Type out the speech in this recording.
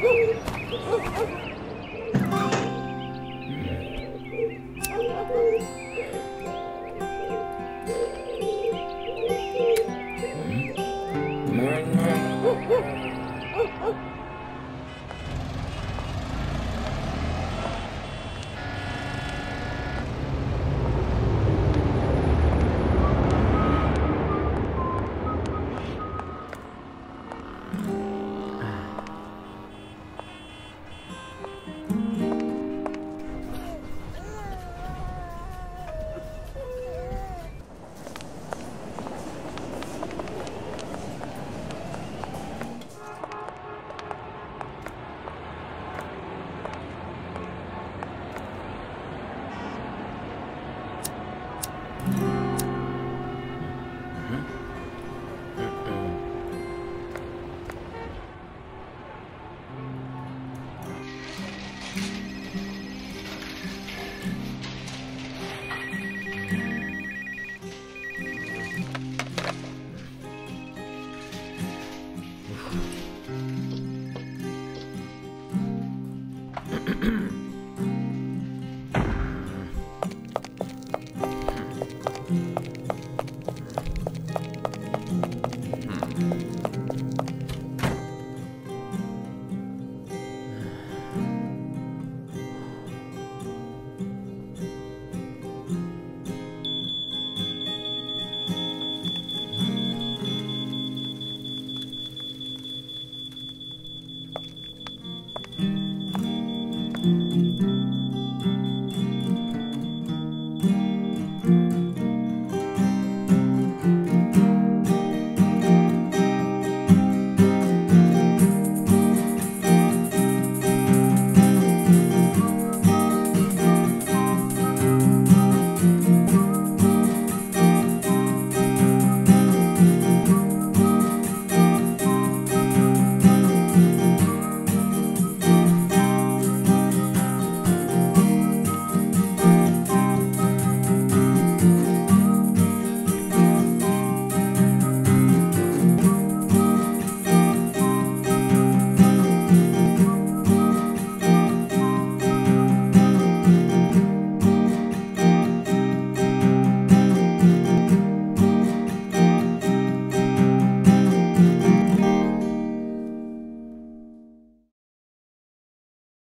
Oh, my God.